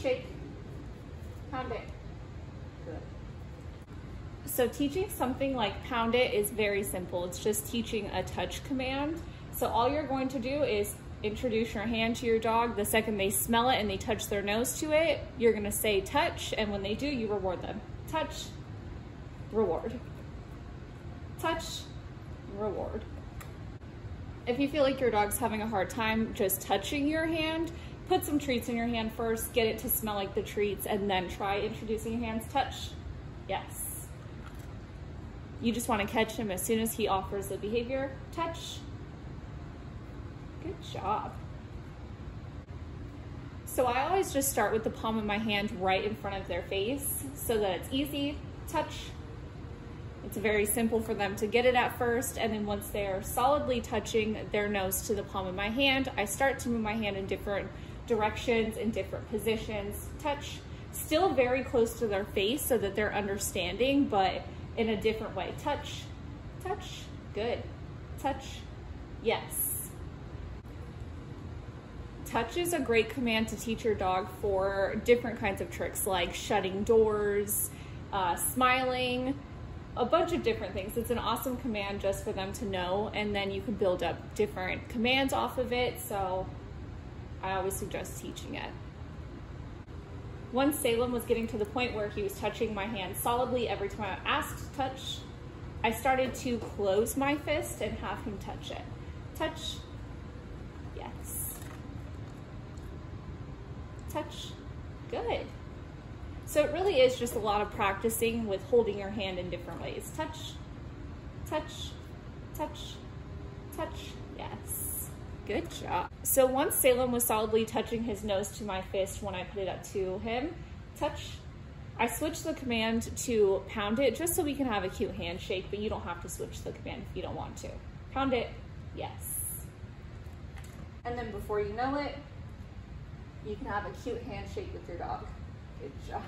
shake, pound it. Good. So teaching something like pound it is very simple. It's just teaching a touch command. So all you're going to do is introduce your hand to your dog. The second they smell it and they touch their nose to it, you're gonna say touch, and when they do, you reward them. Touch, reward. Touch, reward. If you feel like your dog's having a hard time just touching your hand, put some treats in your hand first, get it to smell like the treats, and then try introducing your hands. Touch, yes. You just wanna catch him as soon as he offers the behavior. Touch, good job. So I always just start with the palm of my hand right in front of their face so that it's easy, touch. It's very simple for them to get it at first and then once they're solidly touching their nose to the palm of my hand, I start to move my hand in different directions, in different positions, touch, still very close to their face so that they're understanding, but in a different way. Touch, touch, good, touch, yes. Touch is a great command to teach your dog for different kinds of tricks like shutting doors, uh, smiling, a bunch of different things. It's an awesome command just for them to know, and then you can build up different commands off of it. So I always suggest teaching it. Once Salem was getting to the point where he was touching my hand solidly every time I asked touch, I started to close my fist and have him touch it. Touch, yes. touch, good. So it really is just a lot of practicing with holding your hand in different ways. Touch, touch, touch, touch. Good job. So once Salem was solidly touching his nose to my fist when I put it up to him, touch, I switched the command to pound it just so we can have a cute handshake, but you don't have to switch the command if you don't want to. Pound it, yes. And then before you know it, you can have a cute handshake with your dog. Good job.